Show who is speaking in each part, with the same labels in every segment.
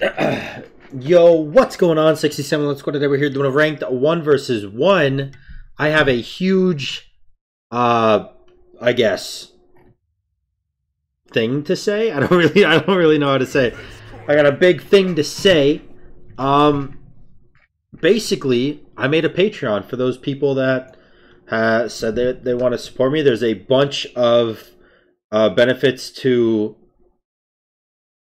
Speaker 1: Yo, what's going on? 67 Let's go today. We're here doing a ranked one versus one. I have a huge, uh, I guess, thing to say. I don't really, I don't really know how to say. It. I got a big thing to say. Um, basically, I made a Patreon for those people that uh, said that they want to support me. There's a bunch of uh, benefits to.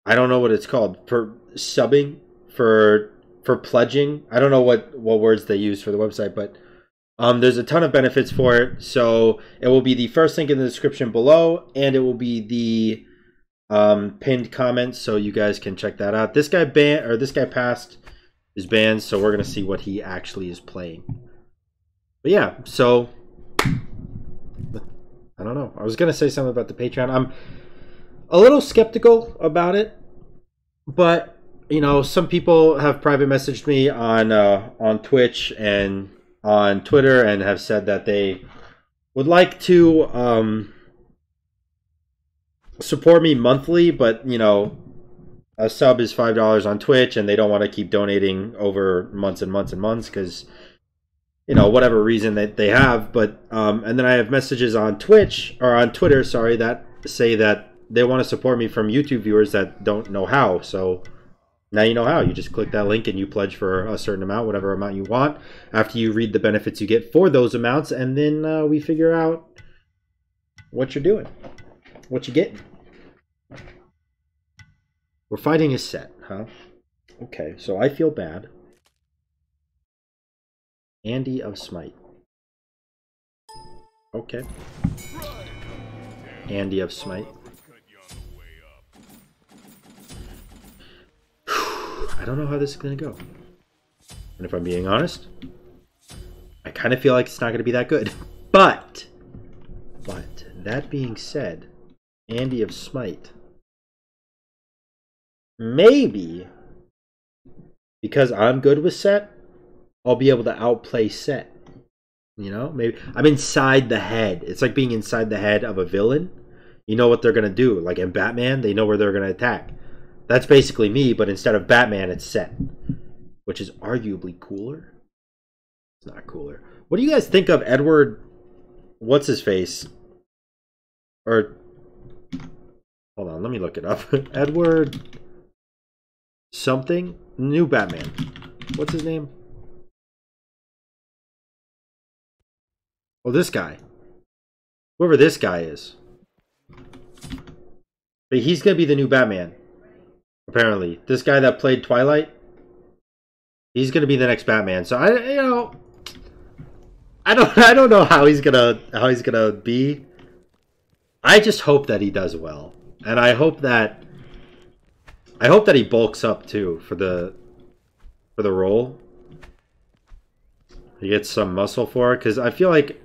Speaker 1: I don't know what it's called for subbing for for pledging. I don't know what what words they use for the website, but um, there's a ton of benefits for it. So it will be the first link in the description below, and it will be the um, pinned comment, so you guys can check that out. This guy ban or this guy passed his banned, so we're gonna see what he actually is playing. But yeah, so I don't know. I was gonna say something about the Patreon. I'm a little skeptical about it, but you know, some people have private messaged me on uh, on Twitch and on Twitter and have said that they would like to um, support me monthly, but you know, a sub is five dollars on Twitch, and they don't want to keep donating over months and months and months because you know whatever reason that they have. But um, and then I have messages on Twitch or on Twitter, sorry, that say that they want to support me from YouTube viewers that don't know how. So now you know how. You just click that link and you pledge for a certain amount, whatever amount you want. After you read the benefits you get for those amounts, and then uh, we figure out what you're doing, what you getting. We're fighting a set, huh? Okay, so I feel bad. Andy of Smite. Okay. Andy of Smite. I don't know how this is going to go. And if I'm being honest, I kind of feel like it's not going to be that good. But, but, that being said, Andy of Smite maybe because I'm good with set, I'll be able to outplay set. You know, maybe I'm inside the head. It's like being inside the head of a villain. You know what they're gonna do. Like in Batman, they know where they're gonna attack. That's basically me, but instead of Batman, it's set, which is arguably cooler. It's not cooler. What do you guys think of Edward? What's his face? Or hold on, let me look it up. Edward something new Batman. What's his name? Oh, this guy. Whoever this guy is. But he's gonna be the new Batman. Apparently, this guy that played Twilight. He's gonna be the next Batman. So I, you know, I don't, I don't know how he's gonna, how he's gonna be. I just hope that he does well, and I hope that I hope that he bulks up too for the for the role. He gets some muscle for it because I feel like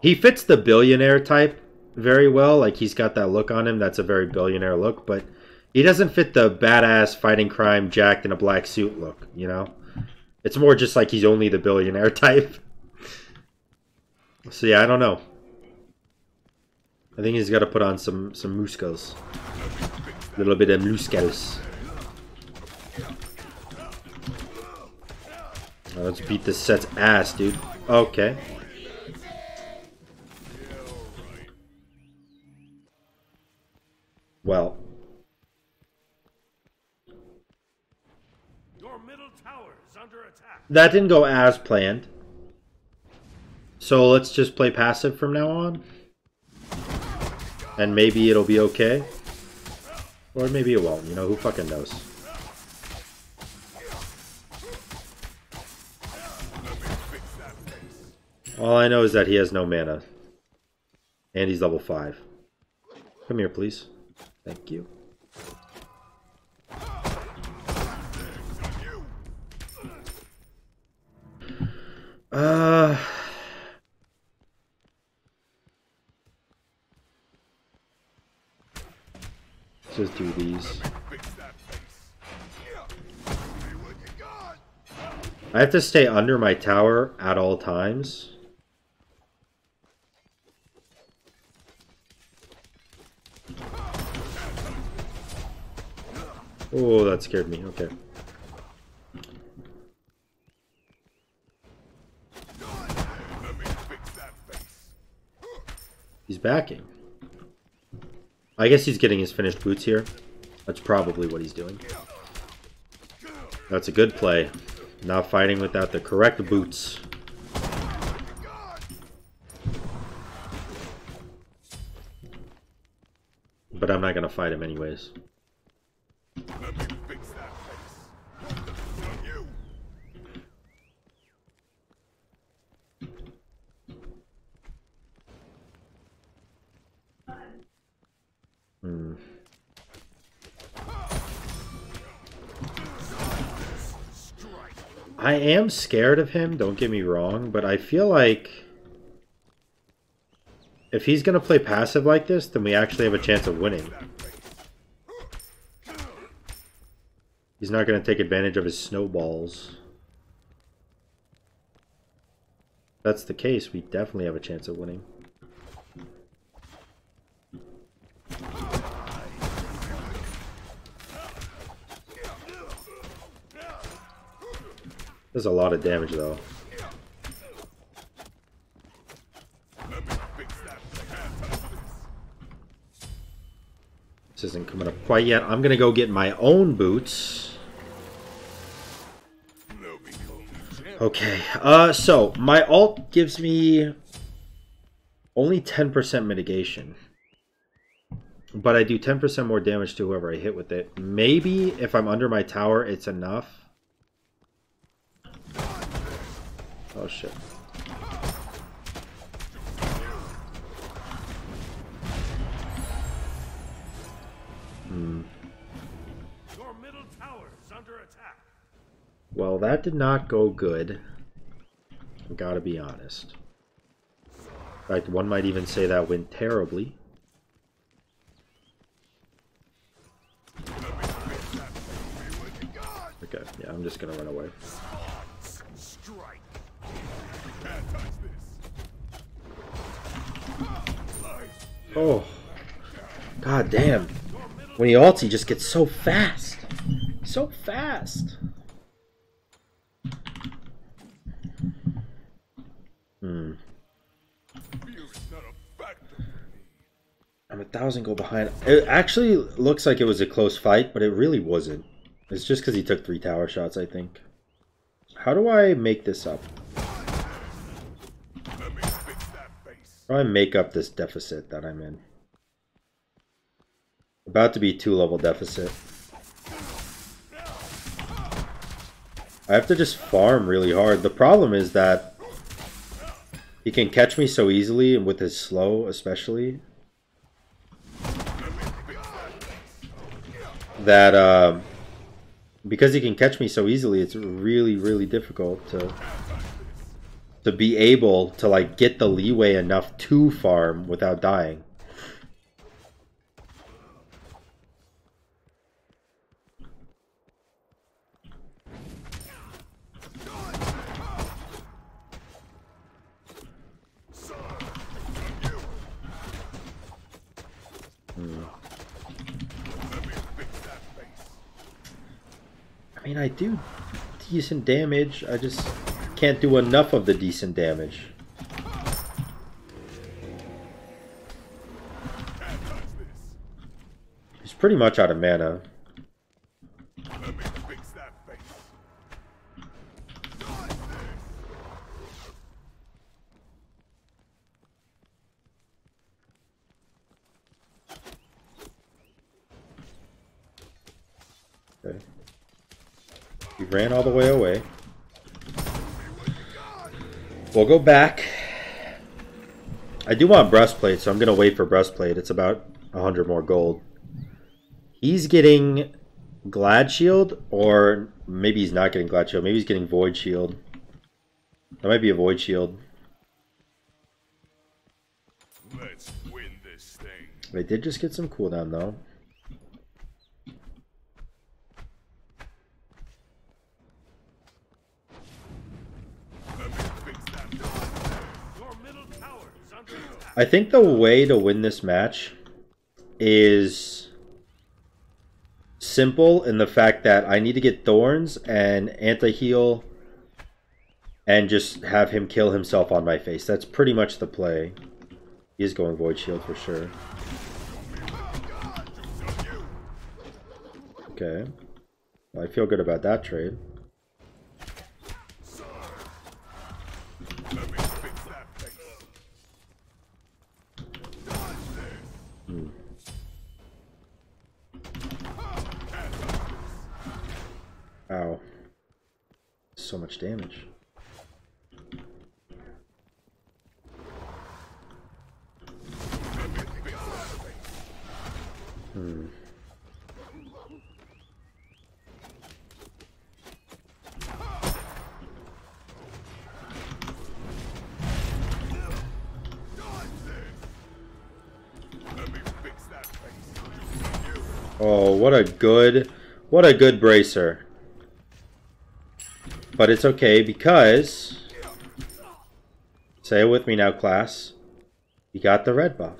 Speaker 1: he fits the billionaire type very well. Like he's got that look on him that's a very billionaire look, but he doesn't fit the badass fighting crime jacked in a black suit look. You know, it's more just like he's only the billionaire type. So yeah, I don't know. I think he's got to put on some some muscles. A little bit of muscles. let's beat this set's ass, dude. Okay. Well. That didn't go as planned. So let's just play passive from now on. And maybe it'll be okay. Or maybe it won't, you know, who fucking knows. All I know is that he has no mana. And he's level 5. Come here, please. Thank you. Uh... Just do these. I have to stay under my tower at all times. Oh, that scared me. Okay. Backing. I guess he's getting his finished boots here. That's probably what he's doing. That's a good play. Not fighting without the correct boots. But I'm not going to fight him anyways. I am scared of him, don't get me wrong, but I feel like if he's going to play passive like this, then we actually have a chance of winning. He's not going to take advantage of his snowballs. If that's the case, we definitely have a chance of winning. There's a lot of damage though. This isn't coming up quite yet. I'm gonna go get my own boots. Okay, uh, so my alt gives me only 10% mitigation. But I do 10% more damage to whoever I hit with it. Maybe if I'm under my tower, it's enough. Oh shit. Hmm. Your middle tower is under attack. Well, that did not go good. I gotta be honest. In fact, one might even say that went terribly. Okay, yeah, I'm just gonna run away. Oh. God damn. When he ults, he just gets so fast. So fast. Hmm. I'm a thousand go behind. It actually looks like it was a close fight, but it really wasn't. It's just because he took three tower shots, I think. How do I make this up? And make up this deficit that I'm in. About to be two level deficit. I have to just farm really hard. The problem is that he can catch me so easily and with his slow especially. That uh, because he can catch me so easily, it's really, really difficult to to be able to like get the leeway enough to farm without dying. Hmm. I mean, I do decent damage. I just can't do enough of the decent damage. He's pretty much out of mana. He ran all the way away. We'll go back. I do want breastplate, so I'm going to wait for breastplate. It's about 100 more gold. He's getting glad shield, or maybe he's not getting glad shield. Maybe he's getting void shield. That might be a void shield. Let's win this thing. They did just get some cooldown though. I think the way to win this match is simple in the fact that I need to get thorns and anti-heal and just have him kill himself on my face. That's pretty much the play. He is going Void Shield for sure. Okay. I feel good about that trade. What a good, what a good bracer. But it's okay because, say it with me now, class. You got the red buff.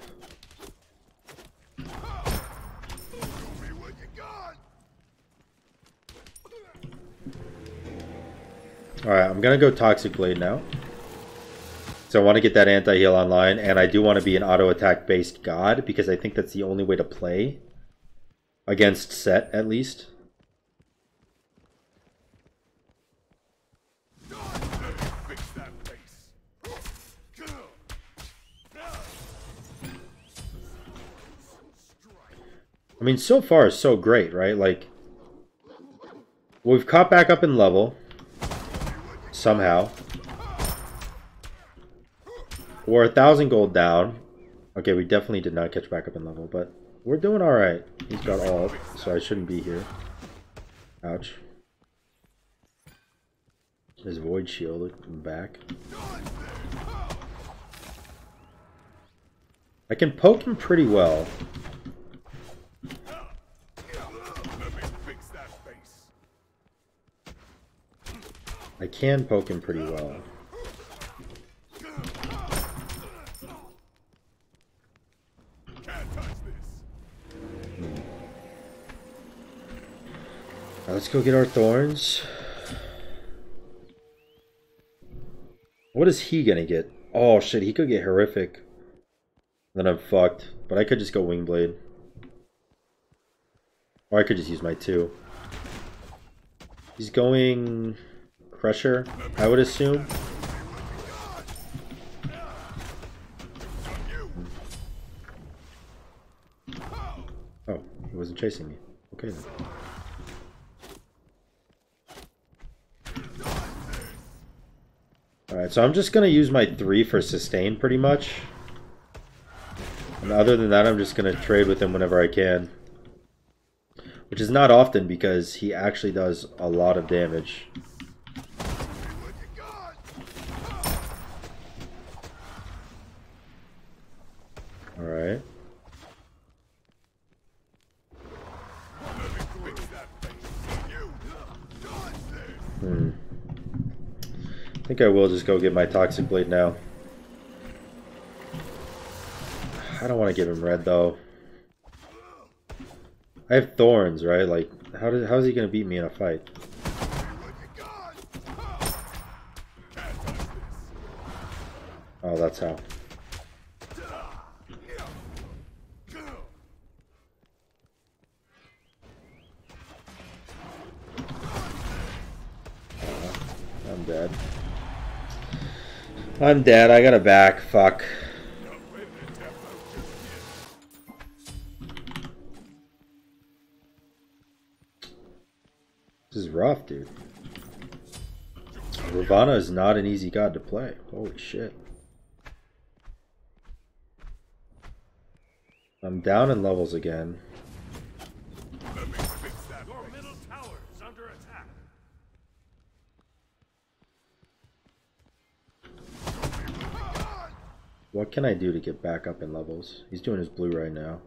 Speaker 1: Alright, I'm gonna go Toxic Blade now. So I want to get that anti-heal online, and I do want to be an auto-attack based god, because I think that's the only way to play. Against Set, at least. I mean, so far, is so great, right? Like, we've caught back up in level. Somehow. We're a thousand gold down. Okay, we definitely did not catch back up in level, but we're doing alright. He's got all, so I shouldn't be here. Ouch. His void shield back. I can poke him pretty well. I can poke him pretty well. Go get our thorns. What is he gonna get? Oh shit, he could get horrific. Then I'm fucked. But I could just go Wingblade. Or I could just use my two. He's going... Crusher, I would assume. Oh, he wasn't chasing me. Okay then. Alright, so I'm just going to use my 3 for sustain pretty much. And other than that, I'm just going to trade with him whenever I can. Which is not often because he actually does a lot of damage. Alright. Hmm. I will just go get my Toxic Blade now. I don't want to give him red, though. I have thorns, right? Like, how, did, how is he going to beat me in a fight? Oh, that's how. I'm dead. I got a back. Fuck. This is rough, dude. Ravana is not an easy god to play. Holy shit. I'm down in levels again. What can I do to get back up in levels? He's doing his blue right now.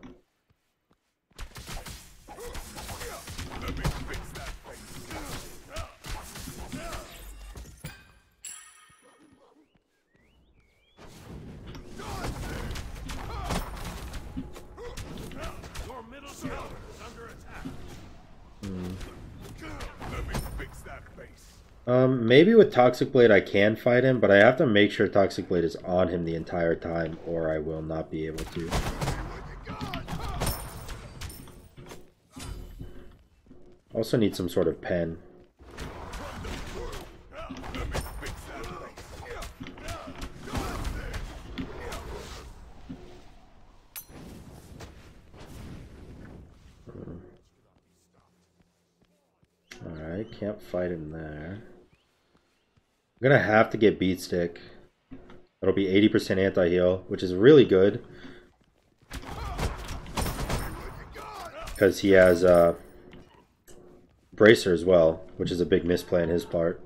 Speaker 1: Um, maybe with Toxic Blade I can fight him, but I have to make sure Toxic Blade is on him the entire time, or I will not be able to. Also need some sort of pen. Alright, can't fight him there. Gonna have to get Beat Stick. It'll be 80% anti-heal, which is really good. Because he has uh, Bracer as well, which is a big misplay on his part.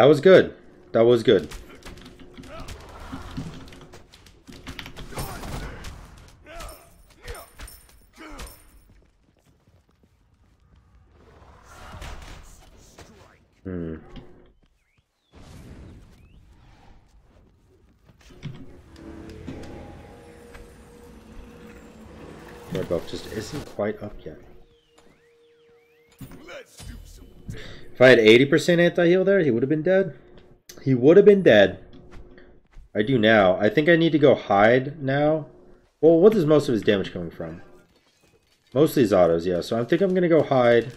Speaker 1: That was good. That was good. Hmm. Red buff just isn't quite up yet. If I had 80% anti-heal there, he would have been dead. He would have been dead. I do now. I think I need to go hide now. Well, what is most of his damage coming from? Mostly his autos, yeah. So I think I'm going to go hide.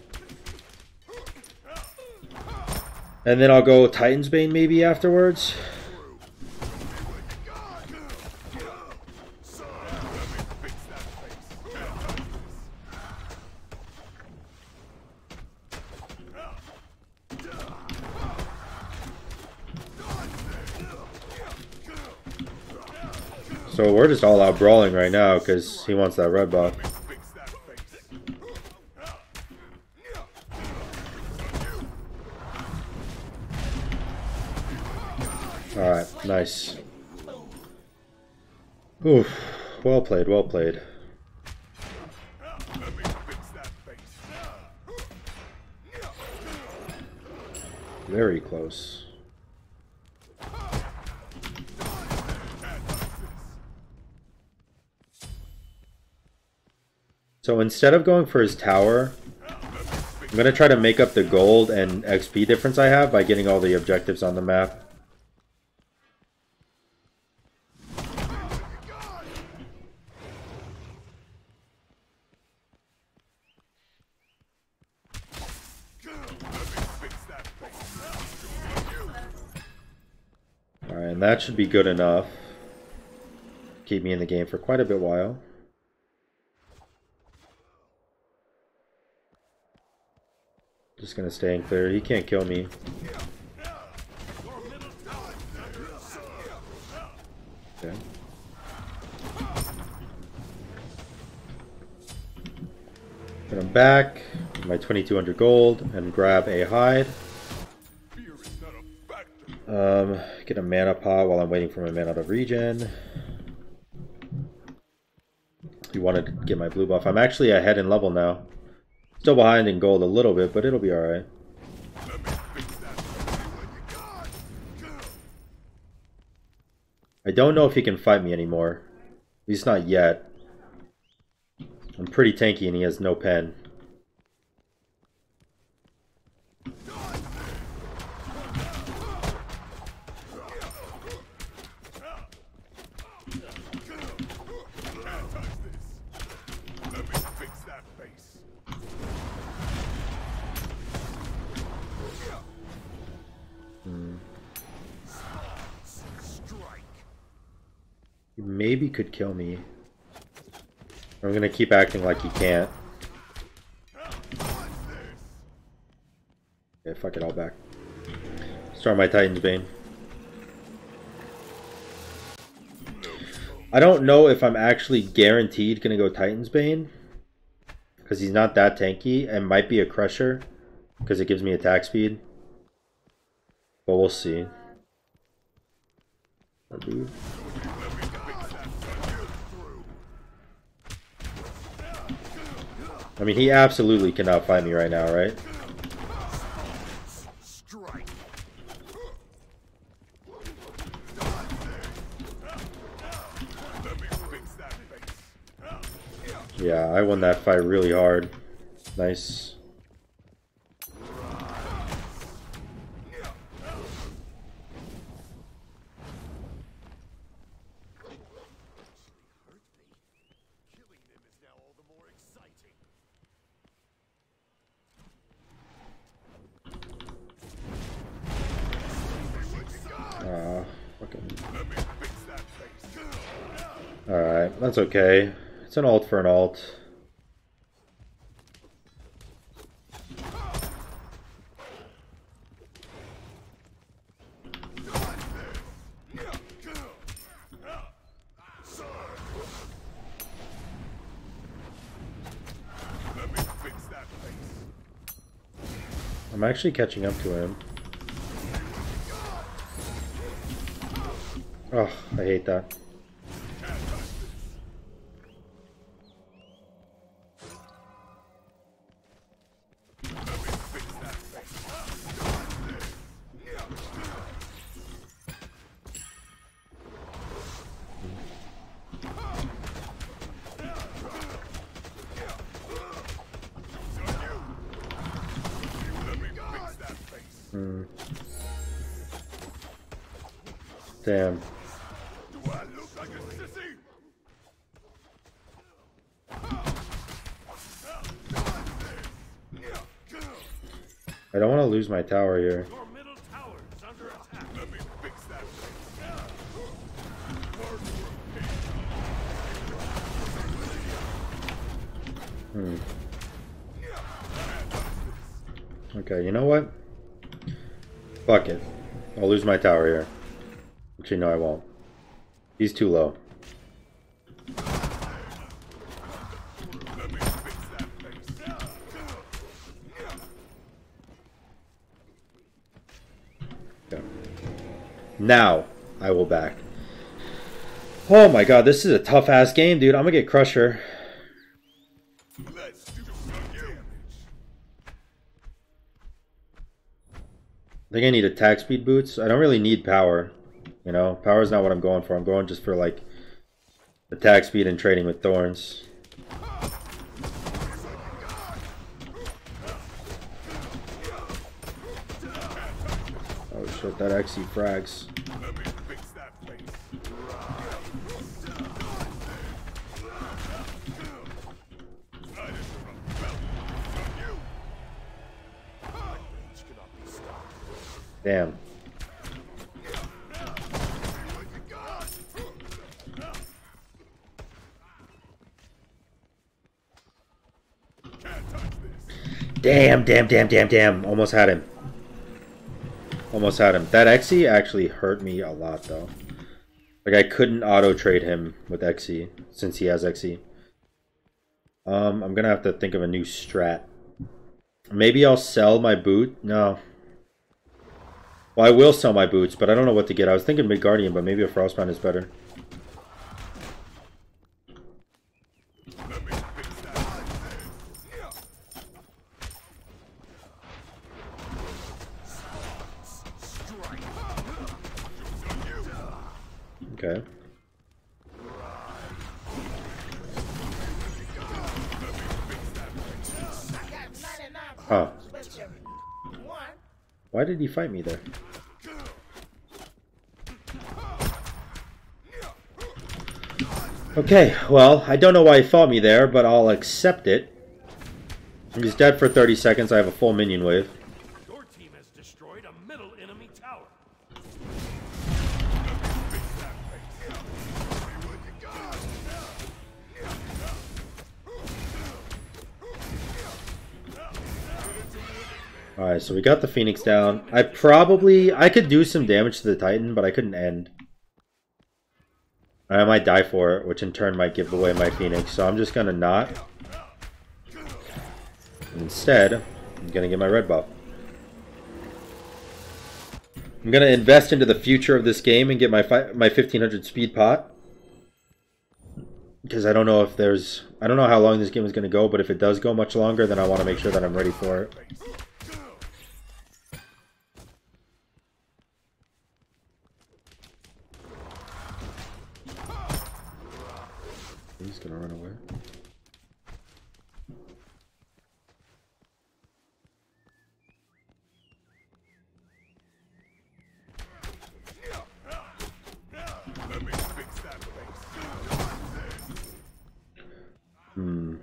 Speaker 1: And then I'll go Titan's Bane maybe afterwards. So we're just all out brawling right now because he wants that red buff. Alright, nice. Oof. Well played, well played. Very close. So instead of going for his tower, I'm going to try to make up the gold and XP difference I have by getting all the objectives on the map. Alright, and that should be good enough. Keep me in the game for quite a bit while. Just gonna stay in clear. He can't kill me. Okay. Him back, my 2200 gold, and grab a hide. Um, get a mana pot while I'm waiting for my mana to regen. You wanted to get my blue buff. I'm actually ahead in level now. Still behind in gold a little bit, but it'll be alright. I don't know if he can fight me anymore. At least not yet. I'm pretty tanky and he has no pen. Maybe could kill me. I'm gonna keep acting like he can't. Okay, fuck it all back. Start my Titan's Bane. I don't know if I'm actually guaranteed gonna go Titan's Bane. Because he's not that tanky and might be a Crusher. Because it gives me attack speed. But we'll see. I mean, he absolutely cannot find me right now, right? Yeah, I won that fight really hard. Nice. That's okay. It's an alt for an alt. I'm actually catching up to him. Oh, I hate that. My tower here. Hmm. Okay, you know what? Fuck it. I'll lose my tower here. Actually, no, I won't. He's too low. Now, I will back. Oh my god, this is a tough ass game, dude. I'm gonna get Crusher. I think I need attack speed boots. I don't really need power. You know, power is not what I'm going for. I'm going just for like attack speed and trading with thorns. Oh shit, that actually frags. Damn. Damn, damn, damn, damn, damn. Almost had him. Almost had him. That Xe actually hurt me a lot, though. Like, I couldn't auto-trade him with Xe, since he has Xe. Um, I'm gonna have to think of a new strat. Maybe I'll sell my boot? No, well, I will sell my boots, but I don't know what to get. I was thinking Midgardian, but maybe a Frostbound is better. Okay. Huh. Why did he fight me there? Okay, well, I don't know why he fought me there, but I'll accept it. He's dead for 30 seconds. I have a full minion wave. Alright, so we got the Phoenix down. I probably... I could do some damage to the Titan, but I couldn't end. I might die for it, which in turn might give away my Phoenix. So I'm just to not. Instead, I'm to get my red buff. I'm to invest into the future of this game and get my my 1500 speed pot. because I don't know if there's I don't know how long this game is to go, but if it does go much longer, then I want to make sure that I'm ready for it. He's gonna run away. Hmm.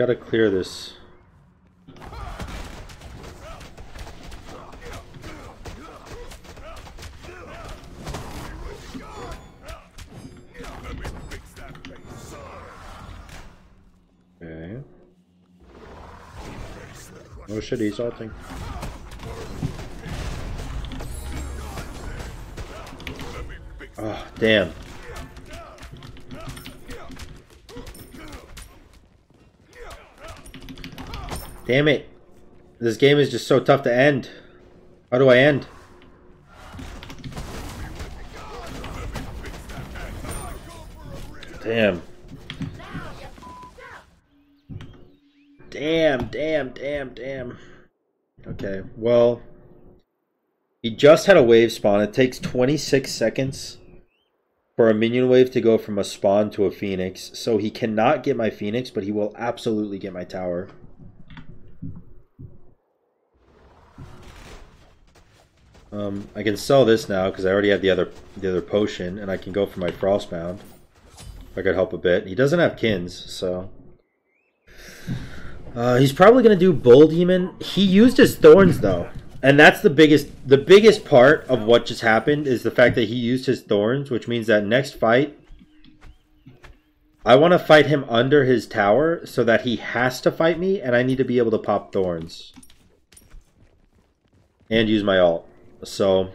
Speaker 1: He's got to clear this. Okay. Oh shit, he's ulting. Oh, damn. Damn it. This game is just so tough to end. How do I end? Damn. Damn, damn, damn, damn. Okay, well... He just had a wave spawn. It takes 26 seconds for a minion wave to go from a spawn to a phoenix. So he cannot get my phoenix, but he will absolutely get my tower. Um, I can sell this now because I already have the other the other potion, and I can go for my frostbound. I could help a bit. He doesn't have Qins, so uh, he's probably gonna do bull demon. He used his thorns though, and that's the biggest the biggest part of what just happened is the fact that he used his thorns, which means that next fight. I want to fight him under his tower so that he has to fight me, and I need to be able to pop thorns. And use my ult. So,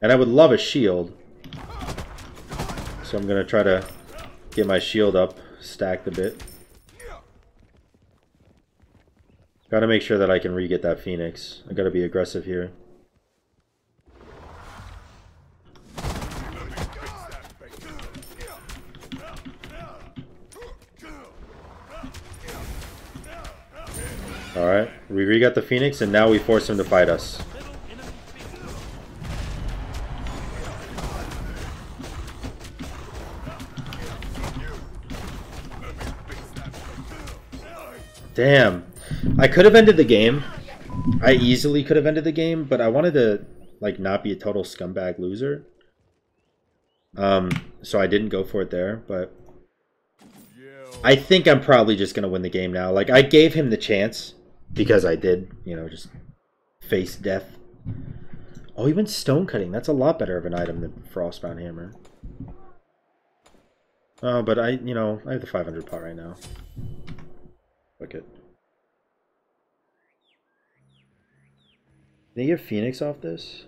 Speaker 1: and I would love a shield. So I'm going to try to get my shield up, stacked a bit. Got to make sure that I can re-get that Phoenix. I got to be aggressive here. Alright, we re-got the Phoenix and now we force him to fight us. Damn. I could have ended the game. I easily could have ended the game, but I wanted to like not be a total scumbag loser. Um, so I didn't go for it there, but I think I'm probably just gonna win the game now. Like I gave him the chance because I did, you know, just face death. Oh, even stone cutting. That's a lot better of an item than frostbound hammer. Oh, but I, you know, I have the 500 pot right now. Fuck it. Can you get Phoenix off this?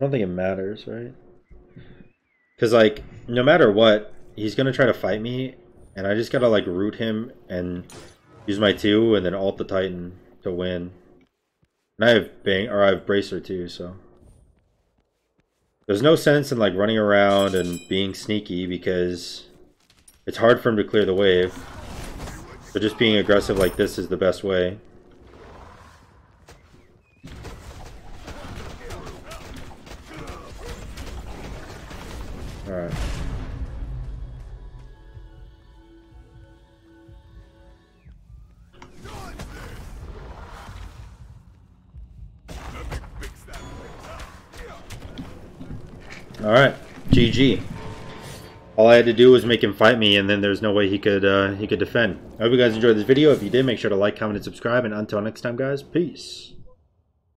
Speaker 1: I don't think it matters, right? Because, like, no matter what, he's going to try to fight me, and I just got to, like, root him and use my two, and then ult the Titan to win. And I have Bang, or I have Bracer too, so... There's no sense in, like, running around and being sneaky, because it's hard for him to clear the wave. But just being aggressive like this is the best way. All I had to do was make him fight me, and then there's no way he could uh, he could defend. I hope you guys enjoyed this video. If you did, make sure to like, comment, and subscribe. And until next time, guys, peace.